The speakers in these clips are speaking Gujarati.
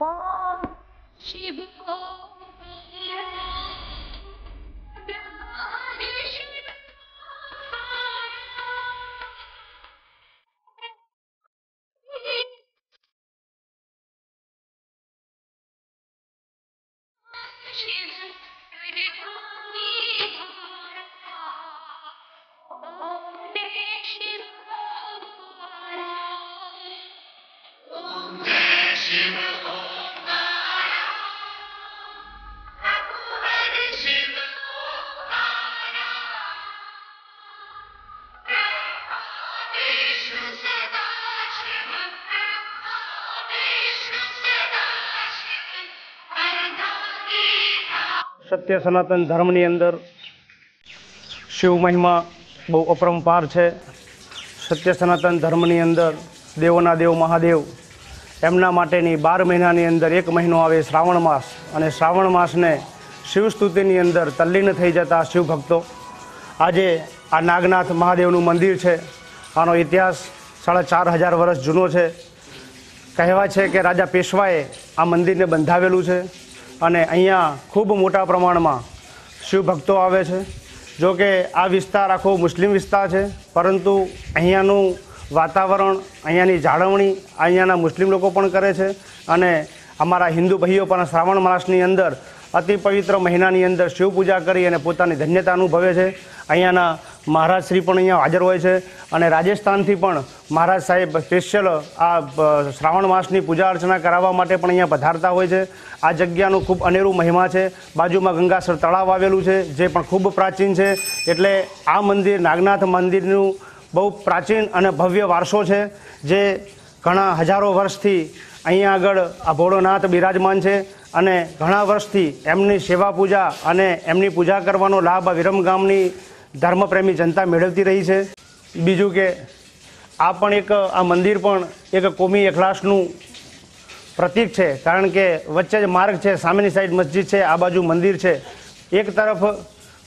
upon Shiva. Shiva, સત્ય સનાતન ધર્મની અંદર શિવ મહિમા બહુ અપરંપાર છે. સત્ય સનાતન ધર્મની અંદર દેવોના દેવ મહાદેવ એમના માટેની બાર મહિનાની અંદર એક મહિનો આવે શ્રાવણ માસ અને શ્રાવણ માસને શિવસ્તુતિની અંદર તલ્લીન થઈ જતા શિવ ભક્તો. આજે આ નાગનાથ મહાદેવનું મંદિર છે. આનો ઇતિહાસ સાડા ચાર હજાર વર્ષ જૂનો છે. કહેવાય છે કે રાજા પેશવાએ આ મંદિરને બંધાવેલું છે. અને અહીંયા ખૂબ મોટા પ્રમાણમાં શિવ ભક્તો આવે છે. જો કે આ વિસ્તાર આખો મુસ્લિમ વિસ્તાર છે, પરંતુ અહીંયાનું વાતાવરણ, અહીંયાની જાળવણી અહીંયાના મુસ્લિમ લોકો પણ કરે છે. અને અમારા હિન્દુ ભાઈઓ પણ શ્રાવણ માસની અંદર અતિ પવિત્ર મહિનાની અંદર શિવ પૂજા કરી અને પોતાની ધન્યતા અનુભવે છે. અહીંયાના મહારાજ શ્રી પણ અહીંયા હાજર હોય છે અને રાજસ્થાનથી પણ મહારાજ સાહેબ સ્પેશિયલ આ શ્રાવણ માસની પૂજા અર્ચના કરાવવા માટે પણ અહીંયા પધારતા હોય છે. આ જગ્યાનું ખૂબ અનેરું મહિમા છે. બાજુમાં ગંગાસર તળાવ આવેલું છે, જે પણ ખૂબ પ્રાચીન છે. એટલે આ મંદિર નાગનાથ મંદિરનું બહુ પ્રાચીન અને ભવ્ય વારસો છે, જે ઘણા હજારો વર્ષથી અહીંયા આગળ આ ભોળોનાથ બિરાજમાન છે અને ઘણા વર્ષથી એમની સેવા પૂજા અને એમની પૂજા કરવાનો લાભ આ વિરમ ગામની ધર્મપ્રેમી જનતા મેળવતી રહી છે. બીજું કે, આ પણ એક, આ મંદિર પણ એક કોમી અખલાસનું પ્રતીક છે. કારણ કે વચ્ચે જ માર્ગ છે, સામેની સાઈડ મસ્જિદ છે, આ બાજુ મંદિર છે. એક તરફ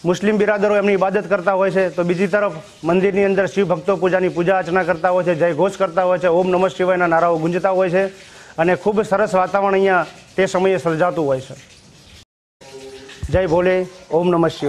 મુસ્લિમ બિરાદરો એમની ઇબાદત કરતા હોય છે, તો બીજી તરફ મંદિરની અંદર શિવ ભક્તો પૂજાની પૂજા અર્ચના કરતા હોય છે જય ઘોષ કરતા હોય છે, ઓમ નમઃ શિવાયના નારાઓ ગુંજતા હોય છે. અને ખૂબ સરસ વાતાવરણ અહીંયા તે સમયે સર્જાતું હોય છે. જય ભોલે, ઓમ નમઃ શિવાય.